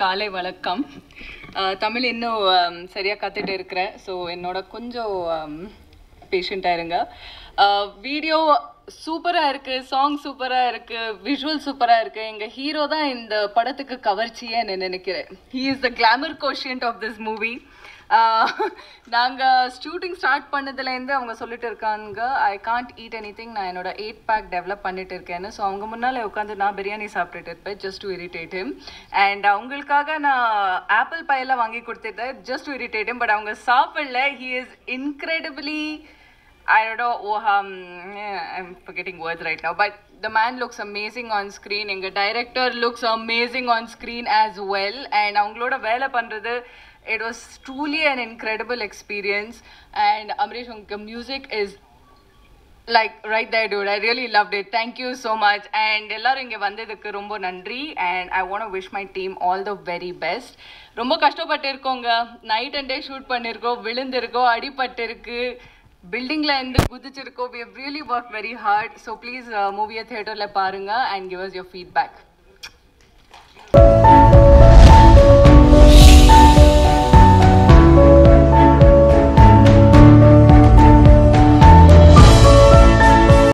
காலை வணக்கம். தமிழ் இன்னும் சரியாக கற்றுட்டு இருக்கிறேன் ஸோ என்னோட கொஞ்சம் பேஷண்ட்டாக இருங்க. வீடியோ சூப்பராக இருக்குது சாங் சூப்பராக இருக்குது விஷுவல் சூப்பராக இருக்குது எங்கள் ஹீரோ தான் இந்த படத்துக்கு கவர்ச்சியே நான் நினைக்கிறேன். He is the glamour quotient of this movie நாங்கள் ஷூட்டிங் ஸ்டார்ட் பண்ணதுலேருந்து அவங்க சொல்லிட்டு இருக்காங்க I can't eat anything நான் என்னோட எயிட் பேக் டெவலப் பண்ணிட்டு இருக்கேன்னு. ஸோ அவங்க முன்னால் உட்காந்து நான் பிரியாணி சாப்பிட்டுட்டு இருப்பேன் ஜஸ்ட் டு இரிட்டேட் அண்ட் அவங்களுக்காக நான் ஆப்பிள் பையெல்லாம் வாங்கி கொடுத்துட்டேன் ஜஸ்ட் டு இரிட்டேட் பட் அவங்க சாப்பிடல. He is incredibly I don't know, oh, um, yeah, I'm forgetting words right now, but the man looks amazing on screen. எங்க director looks amazing on screen as well. And அவங்களோட வேலை பண்றது it was truly an incredible experience. And Amrish, உங்க music is like right there dude i really loved it thank you so much and எல்லாரும் இங்க வந்ததுக்கு ரொம்ப நன்றி and i want to wish my team all the very best ரொம்ப கஷ்டப்பட்டு இருக்கோங்க night and day shoot பண்ணிருக்கோம் விழுந்திருக்கோம் அடிபட்டிருக்கு பில்டிங்ல இருந்து குதிச்சிருக்கோம் we have really worked very hard so please மூவியை தியேட்டர்ல பாருங்க and give us your feedback